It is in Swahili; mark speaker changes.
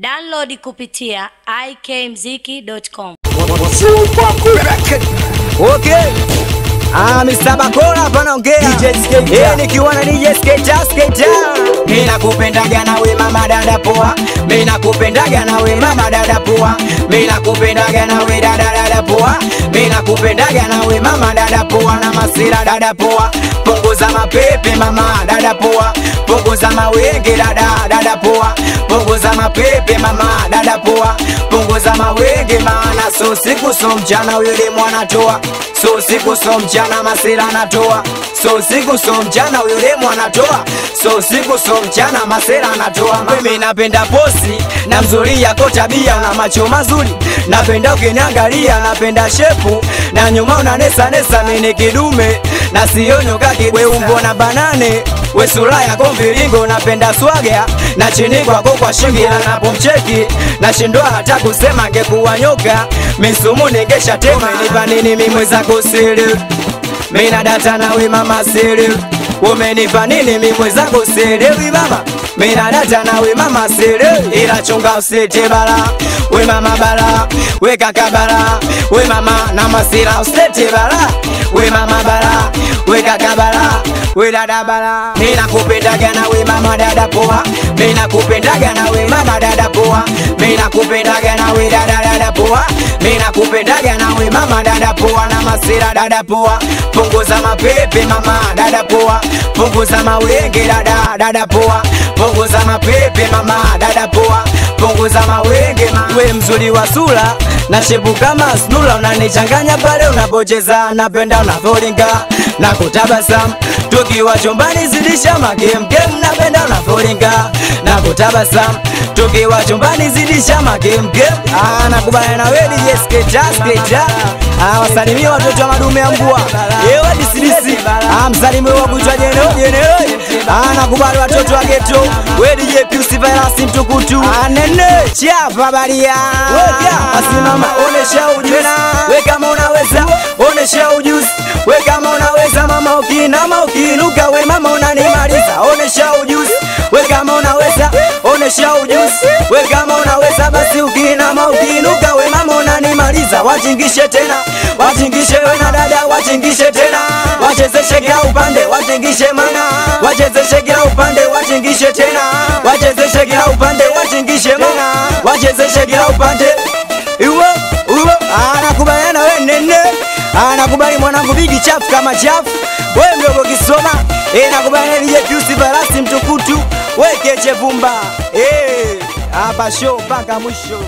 Speaker 1: Download kupitia ikmziki.com.
Speaker 2: Okay. Ah, Mr. Bakola hapa naongea. Eh, nikiwa na DJ Skater Skater. Mimi nakupendaga nawe mama dada poa. Mimi nakupendaga nawe mama dada poa. Mimi nakupendaga nawe dada dada poa. Mimi nakupendaga nawe mama dada poa na masira dada poa. Punguza mapepe mama dada poa. Punguza mawenge dada dada poa. Punguza mapepe mama dada poa. Punguza mawenge maana so siku so mchana ni mwana toa. So siku so mchana masira natoa. So siku so mchana yule mwana toa. So siku so mchana masira natoa. Mimi napenda posi na mzuri yako tabia, na macho mazuri, napenda ukiniangalia, napenda shepu na nyuma unanesa nesa, mimi kidume na sionyoka kigwe, umbo na banane. We sura yako mviringo, napenda swaga na chini kwako kwa shingi, na nashindwa hata kusema, ngekuwa nyoka. Misumu ningesha tema. Nipa nini mimi mwenzako siri, mimi na data nawe mama siri, umenipa nini mimi mwenzako siri mama. Mimi na data nawe mama siri, ila chunga usite bala. We mama bala. We kaka bala. We mama na masira usite bala. We mama bala we kabala, bala we dada bala. Mimi nakupendaga nawe mama dada poa. Mimi nakupendaga nawe mama dada poa. Mimi nakupendaga nawe dada dada poa. Mimi nakupendaga nawe mama dada poa. Na masira dada poa. Punguza mapepe mama dada poa. Punguza mawenge dada dada poa. Punguza mapepe mama dada poa. Punguza mawenge ma we mzuri wa sura na shepu kama snula unanichanganya pale unapocheza napenda unavolinga na kutabasam tukiwa chumbani zidisha magemgem napenda unavolinga na kutabasam tukiwa chumbani zidisha magemgem ah nakubaya na we DJ Skater Skater ah wasalimie watoto wa madume ya mbwa ewa disidisi. Ah msalimie wa kuitwa jeneo jeneo ah nakubali watoto wa ghetto. We DJ Pius Virus mtukutu. Ah nene. Chapa baria weka. Asimama onesha ujuzi we kama unaweza onesha ujuzi onesha ujuzi we kama unaweza basi ukinama ukiinuka we mama unanimaliza Wajingishe tena wajingishe we na dada wajingishe tena. Wachezeshe kila upande wajingishe mana. Wachezeshe kila upande wajingishe tena. Wachezeshe kila upande wajingishe mana. Wachezeshe kila upande. Iwe iwo anakubaliana we nene. Anakubali mwanangu bigi chafu kama chafu. We mdogo kisoma. E, nakubaliana nije kiusi barasi mtukutu we keche vumba hapa show mpaka mwisho